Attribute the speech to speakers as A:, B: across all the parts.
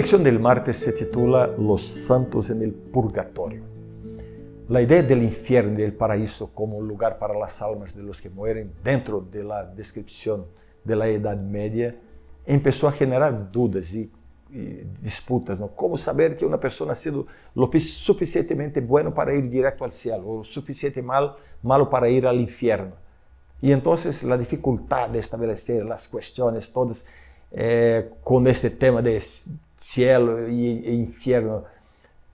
A: lección del martes se titula Los santos en el purgatorio. La idea del infierno y del paraíso como un lugar para las almas de los que mueren dentro de la descripción de la Edad Media empezó a generar dudas y, y disputas. ¿no? ¿Cómo saber que una persona ha sido lo suficientemente bueno para ir directo al cielo o lo suficiente mal, malo para ir al infierno? Y entonces la dificultad de establecer las cuestiones todas eh, con este tema de cielo e infierno,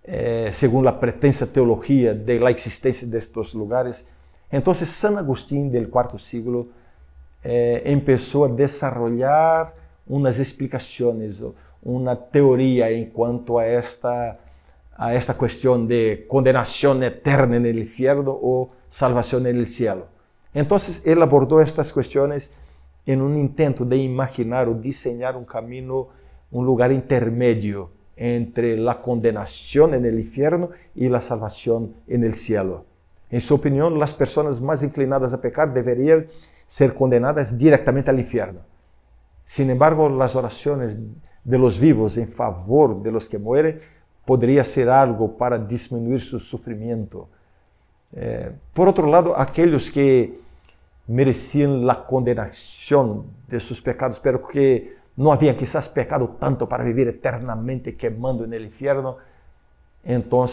A: eh, según la pretensa teología de la existencia de estos lugares. Entonces San Agustín del cuarto siglo eh, empezó a desarrollar unas explicaciones, una teoría en cuanto a esta, a esta cuestión de condenación eterna en el infierno o salvación en el cielo. Entonces él abordó estas cuestiones en un intento de imaginar o diseñar un camino, un lugar intermedio entre la condenación en el infierno y la salvación en el cielo. En su opinión, las personas más inclinadas a pecar deberían ser condenadas directamente al infierno. Sin embargo, las oraciones de los vivos en favor de los que mueren podría ser algo para disminuir su sufrimiento. Eh, por otro lado, aquellos que mereciam a condenação de seus pecados, pero que não haviam quizás pecado tanto para viver eternamente queimando no inferno. Então,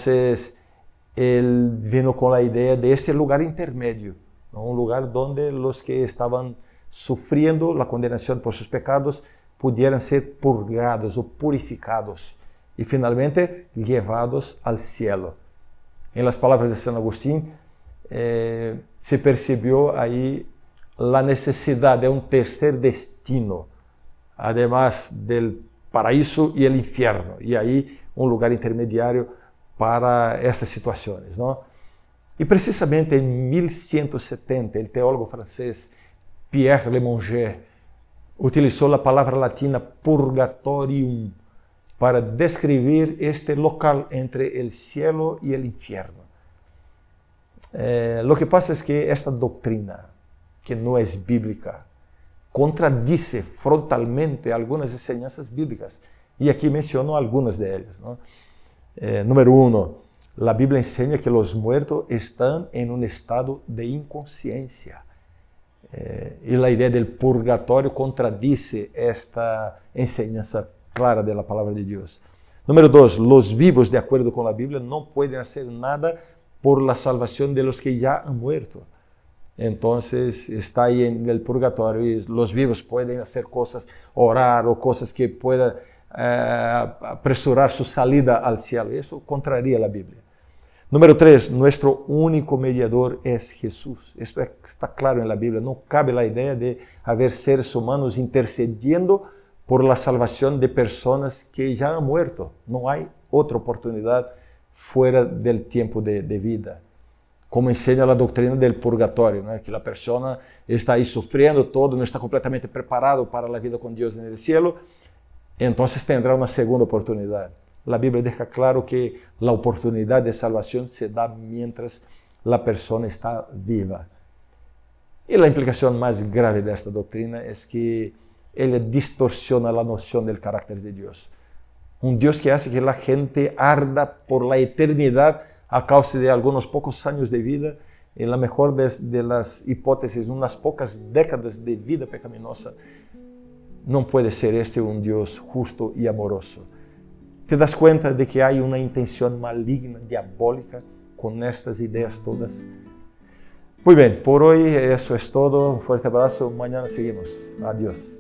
A: ele vino com a ideia de este lugar intermédio, um lugar onde os que estavam sofrendo a condenação por seus pecados pudieran ser purgados ou purificados e finalmente levados ao cielo. Em las palavras de San Agustín, eh, se percebeu aí a necessidade de um terceiro destino, además del paraíso e el infierno, e aí um lugar intermediário para essas situações. Não? E precisamente em 1170, o teólogo francês Pierre Lemonger utilizou a palavra latina purgatorium para descrever este local entre o cielo e o infierno. Eh, lo que pasa es que esta doctrina, que no es bíblica, contradice frontalmente algunas enseñanzas bíblicas. Y aquí menciono algunas de ellas. ¿no? Eh, número uno, la Biblia enseña que los muertos están en un estado de inconsciencia. Eh, y la idea del purgatorio contradice esta enseñanza clara de la palabra de Dios. Número dos, los vivos, de acuerdo con la Biblia, no pueden hacer nada por la salvación de los que ya han muerto. Entonces está ahí en el purgatorio y los vivos pueden hacer cosas, orar o cosas que puedan eh, apresurar su salida al cielo. Eso contraría la Biblia. Número tres, nuestro único mediador es Jesús. Esto está claro en la Biblia. No cabe la idea de haber seres humanos intercediendo por la salvación de personas que ya han muerto. No hay otra oportunidad fuera del tiempo de, de vida. Como enseña la doctrina del purgatorio, ¿no? que la persona está ahí sufriendo todo, no está completamente preparado para la vida con Dios en el cielo, entonces tendrá una segunda oportunidad. La Biblia deja claro que la oportunidad de salvación se da mientras la persona está viva. Y la implicación más grave de esta doctrina es que ella distorsiona la noción del carácter de Dios. Un Dios que hace que la gente arda por la eternidad a causa de algunos pocos años de vida, en la mejor de, de las hipótesis, unas décadas de vida pecaminosa. No puede ser este un Dios justo y amoroso. Te das cuenta de que hay una intención maligna, diabólica, con estas ideas todas. Muy bien, por hoy eso es todo. Un fuerte abrazo. Mañana seguimos. Adiós.